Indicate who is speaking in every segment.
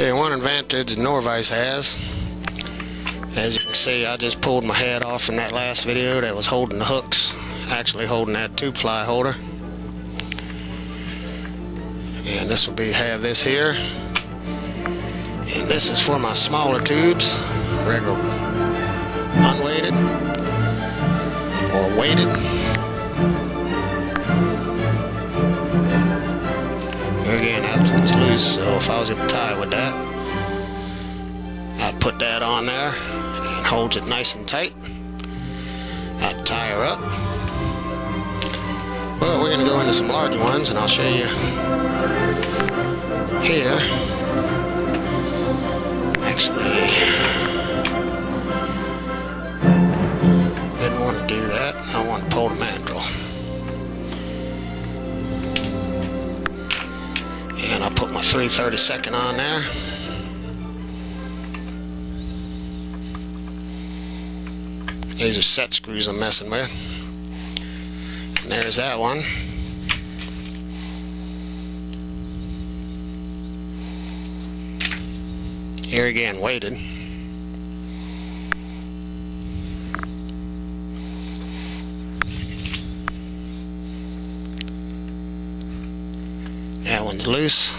Speaker 1: Okay, one advantage Norvise has, as you can see, I just pulled my head off from that last video that was holding the hooks, actually holding that tube fly holder. And this will be have this here. And this is for my smaller tubes, regular unweighted or weighted. One's loose, so if I was to tie with that, I'd put that on there and holds it nice and tight. I'd tie her up. Well, we're going to go into some large ones, and I'll show you here. Actually, didn't want to do that. I want to pull them mandrel. And I'll put my 332nd on there. These are set screws I'm messing with. And there's that one. Here again, weighted. That one's loose.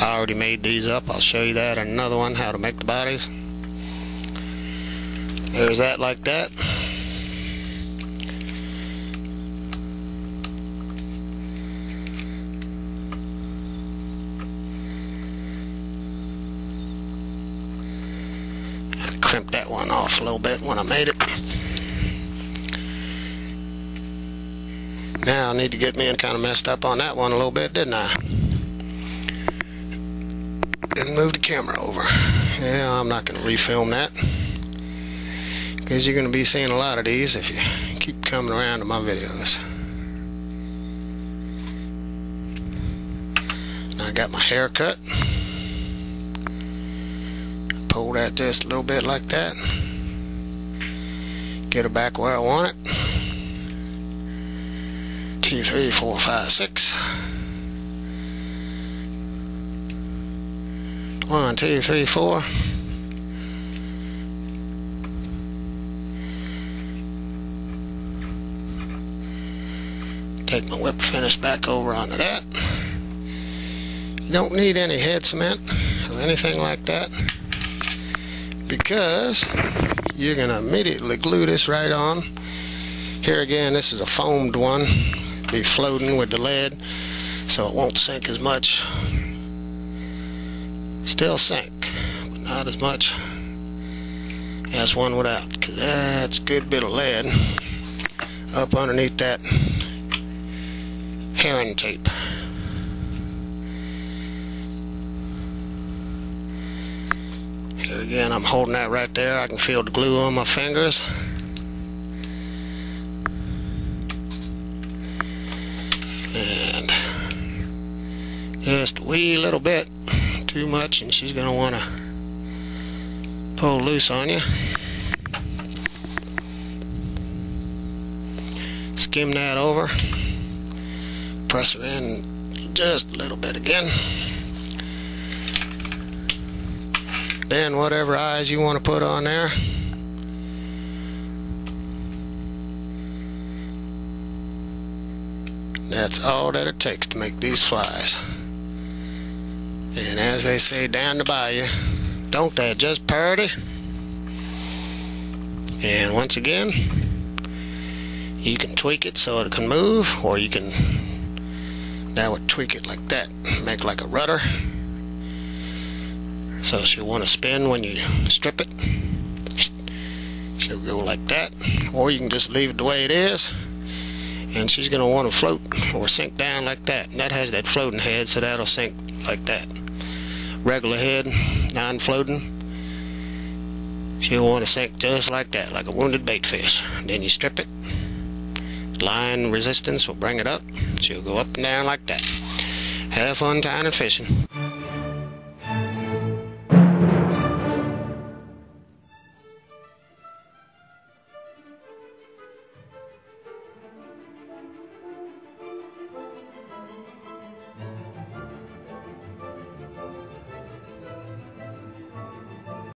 Speaker 1: I already made these up. I'll show you that. Another one, how to make the bodies. There's that like that. I crimped that one off a little bit when I made it. Now I need to get me in kind of messed up on that one a little bit, didn't I? Didn't move the camera over. Yeah, I'm not going to refilm that. Because you're going to be seeing a lot of these if you keep coming around to my videos. Now I got my hair cut. Pull that just a little bit like that. Get it back where I want it. Two, three, four, five, six. One, two, three, four. Take my whip finish back over onto that. You don't need any head cement or anything like that because you're going to immediately glue this right on. Here again, this is a foamed one. Be floating with the lead so it won't sink as much. Still sink, but not as much as one without. Cause that's a good bit of lead up underneath that heron tape. Here again, I'm holding that right there. I can feel the glue on my fingers. And just a wee little bit too much and she's going to want to pull loose on you. Skim that over. Press her in just a little bit again. Then whatever eyes you want to put on there. That's all that it takes to make these flies. And as they say down the bayou, don't they just party? And once again, you can tweak it so it can move, or you can now would tweak it like that, make like a rudder. So she'll want to spin when you strip it. She'll go like that, or you can just leave it the way it is, and she's going to want to float or sink down like that. And that has that floating head, so that'll sink like that. Regular head, non-floating. She'll want to sink just like that, like a wounded bait fish. Then you strip it. Line resistance will bring it up. She'll go up and down like that. Have fun tying and fishing.